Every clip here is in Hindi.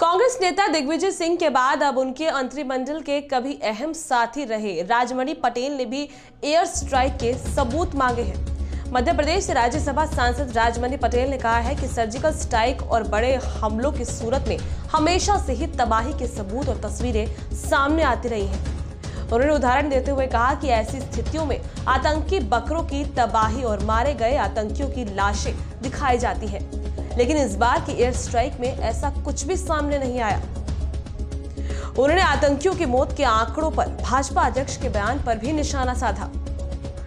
कांग्रेस नेता दिग्विजय सिंह के बाद अब उनके मंत्रिमंडल के कभी अहम साथी रहे। राजमणि पटेल ने भी एयर स्ट्राइक के सबूत मांगे हैं। मध्य प्रदेश से राज्यसभा सांसद राजमणि पटेल ने कहा है कि सर्जिकल स्ट्राइक और बड़े हमलों की सूरत में हमेशा से ही तबाही के सबूत और तस्वीरें सामने आती रही हैं। उन्होंने उदाहरण देते हुए कहा कि ऐसी स्थितियों में आतंकी बकरों की तबाही और मारे गए आतंकियों की लाशें दिखाई जाती हैं। लेकिन इस बार की एयर स्ट्राइक में ऐसा कुछ भी सामने नहीं आया। उन्होंने आतंकियों की मौत के आंकड़ों पर भाजपा अध्यक्ष के बयान पर भी निशाना साधा।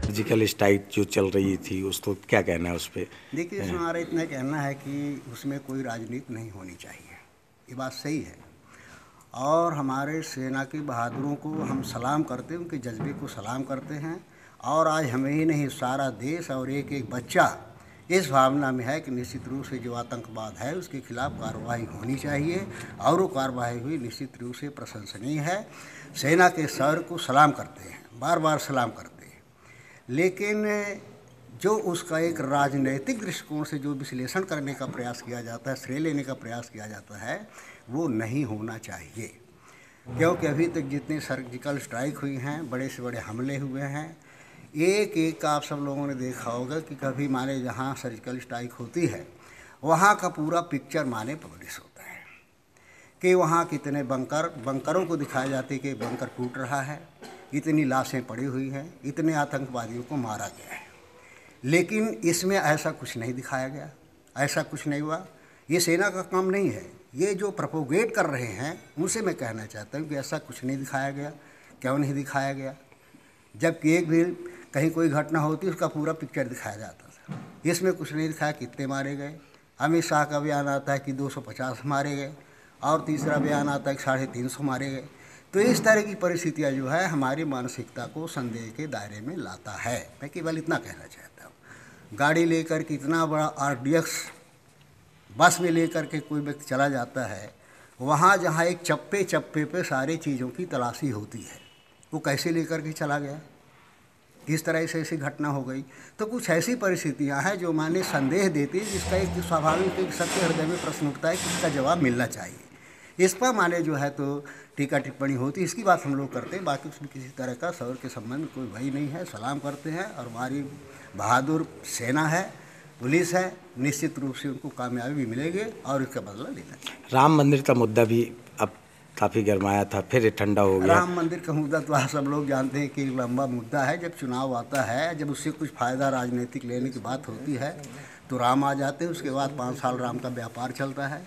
सर्जिकल स्ट्राइक जो चल रही थी उसको क्या कहना है उस पर देखिए हमारा इतना कहना है कि उसमें कोई राजनीति नहीं होनी चाहिए। ये बात सही है। और हमारे सेना के बहादुरों को हम सलाम करते हैं उनके जज्बे को सलाम करते हैं। और आज हमें ही नहीं सारा देश और एक एक बच्चा इस भावना में है कि निश्चित रूप से जो आतंकवाद है, उसके खिलाफ कार्रवाई होनी चाहिए और वो कार्रवाई हुई निश्चित रूप से प्रशंसनीय है। सेना के सर को सलाम करते हैं बार बार सलाम करते हैं। लेकिन जो उसका एक राजनैतिक दृष्टिकोण से जो विश्लेषण करने का प्रयास किया जाता है, श्रेय लेने का प्रयास किया जाता है, वो नहीं होना चाहिए। क्योंकि अभी तक जितने सर्जिकल स्ट्राइक हुई हैं, बड़े से बड़े हमले हुए हैं एक एक आप सब लोगों ने देखा होगा कि कभी माने जहाँ सर्जिकल स्ट्राइक होती है, वहाँ का पूरा पिक्चर माने पब्लिश होता है। कि वहाँ कितने बंकर बंकरों को दिखाया जाते कि बंकर टूट रहा है, इतनी लाशें पड़ी हुई हैं, इतने आतंकवादियों को मारा गया है। लेकिन इसमें ऐसा कुछ नहीं दिखाया गया, ऐसा कुछ नहीं हुआ। ये सेना का काम नहीं है। ये जो प्रपोगेट कर रहे हैं, उनसे मैं कहना चाहता हूँ कि ऐसा कुछ नहीं दिखाया गया, क्यों नहीं दिखाया गया? जबकि एक भी कहीं कोई घटना होती उसका पूरा पिक्चर दिखाया जाता था इसमें कुछ नहीं दिखाया कितने मारे गए। अमित शाह का बयान आता है कि 250 मारे गए और तीसरा बयान आता है कि साढ़े तीन सौ मारे गए। तो इस तरह की परिस्थितियाँ जो है, हमारी मानसिकता को संदेह के दायरे में लाता है। मैं केवल इतना कहना चाहता हूँ। गाड़ी लेकर के इतना बड़ा आरडीएक्स बस में लेकर के कोई व्यक्ति चला जाता है, वहाँ जहाँ एक चप्पे चप्पे पे सारे चीज़ों की तलाशी होती है, वो कैसे लेकर के चला गया? किस तरह से ऐसी घटना हो गई। तो कुछ ऐसी परिस्थितियाँ हैं जो माने संदेह देती है, जिसका एक स्वाभाविक एक सबके हृदय में प्रश्न उठता है कि इसका जवाब मिलना चाहिए। इस पर माने जो है तो टीका टिप्पणी होती है। इसकी बात हम लोग करते हैं। बाकी उसमें किसी तरह का शौर के संबंध कोई भय नहीं है। सलाम करते हैं और हमारी बहादुर सेना है, पुलिस है, निश्चित रूप से उनको कामयाबी मिलेगी और इसका बदला लेना राम मंदिर का मुद्दा भी अब काफ़ी गर्माया था, फिर ठंडा हो गया। राम मंदिर का मुद्दा तो आप सब लोग जानते हैं कि एक लंबा मुद्दा है, जब चुनाव आता है, जब उससे कुछ फ़ायदा राजनीतिक लेने की बात होती है तो राम आ जाते हैं, उसके बाद पाँच साल राम का व्यापार चलता है।